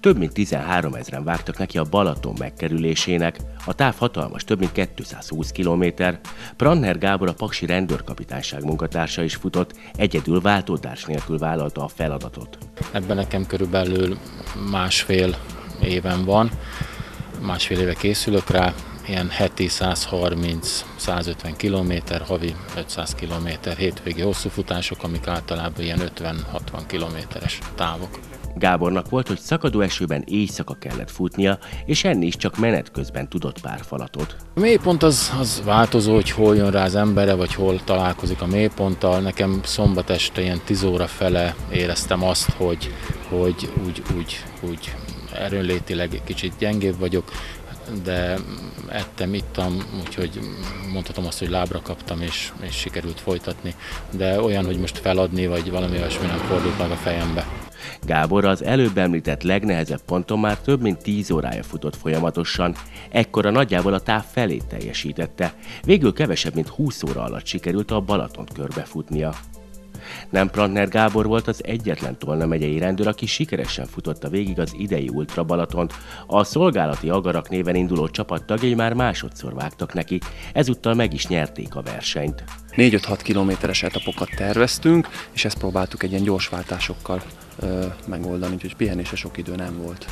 Több mint 13 ezeren vágtak neki a Balaton megkerülésének, a táv hatalmas, több mint 220 km. Pranner Gábor a Paksi rendőrkapitányság munkatársa is futott, egyedül váltótárs nélkül vállalta a feladatot. Ebben nekem körülbelül másfél éven van, másfél éve készülök rá, ilyen heti 130-150 km, havi 500 km, hétvégi hosszú futások, amik általában ilyen 50-60 kilométeres távok. Gábornak volt, hogy szakadó esőben éjszaka kellett futnia, és enni is csak menet közben tudott pár falatot. A mélypont az, az változó, hogy hol jön rá az embere, vagy hol találkozik a mélyponttal. Nekem szombat este ilyen 10 óra fele éreztem azt, hogy, hogy úgy, úgy, úgy erőnlétileg kicsit gyengébb vagyok, de ettem, ittam, úgyhogy mondhatom azt, hogy lábra kaptam, és, és sikerült folytatni, de olyan, hogy most feladni, vagy valami olyasmi nem fordult meg a fejembe. Gábor az előbb említett legnehezebb ponton már több mint 10 órája futott folyamatosan, ekkora nagyjából a táv felét teljesítette. Végül kevesebb, mint 20 óra alatt sikerült a Balatont körbefutnia. Nem Prantner Gábor volt az egyetlen Tolna megyei rendőr, aki sikeresen futotta végig az idei Ultra Balatont. A szolgálati agarak néven induló csapat tagjai már másodszor vágtak neki, ezúttal meg is nyerték a versenyt. 4-5-6 kilométeres etapokat terveztünk, és ezt próbáltuk egy ilyen gyors váltásokkal ö, megoldani, úgyhogy pihenésre sok idő nem volt.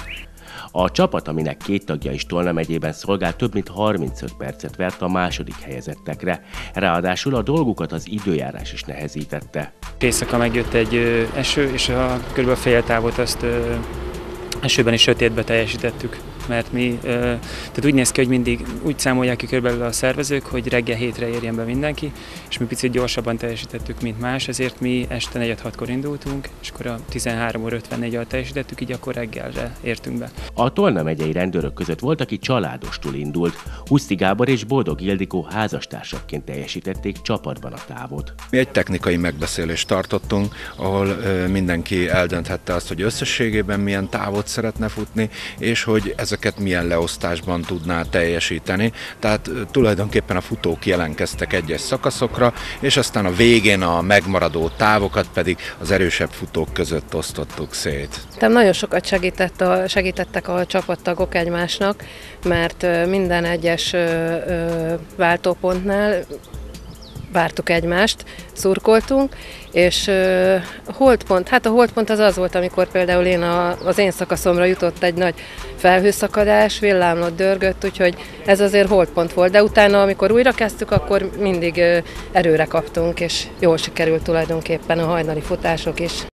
A csapat, aminek két tagja is Tolna megyében szolgál, több mint 35 percet vert a második helyezettekre. Ráadásul a dolgukat az időjárás is nehezítette. Éjszaka megjött egy eső, és a kb. fél távot azt esőben és sötétbe teljesítettük mert mi, tehát úgy néz ki, hogy mindig úgy számolják ki körülbelül a szervezők, hogy reggel hétre érjen be mindenki, és mi picit gyorsabban teljesítettük, mint más, ezért mi este 4-6-kor indultunk, és akkor a 13 óra 54 alatt teljesítettük, így akkor reggelre értünk be. A Tolna megyei rendőrök között volt, aki családostul indult. Huszti Gábor és Boldog Ildikó házastársakként teljesítették csapatban a távot. Mi egy technikai megbeszélést tartottunk, ahol mindenki eldönthette azt, hogy összességében milyen távot szeretne futni, és hogy ezek ezeket milyen leosztásban tudná teljesíteni. Tehát tulajdonképpen a futók jelentkeztek egyes szakaszokra, és aztán a végén a megmaradó távokat pedig az erősebb futók között osztottuk szét. Nem nagyon sokat segített a, segítettek a csapattagok egymásnak, mert minden egyes váltópontnál vártuk egymást, szurkoltunk, és uh, holdpont, hát a holdpont az az volt, amikor például én a, az én szakaszomra jutott egy nagy felhőszakadás, villámlott, dörgött, úgyhogy ez azért holdpont volt, de utána, amikor újra kezdtük, akkor mindig erőre kaptunk, és jól sikerült tulajdonképpen a hajnali futások is.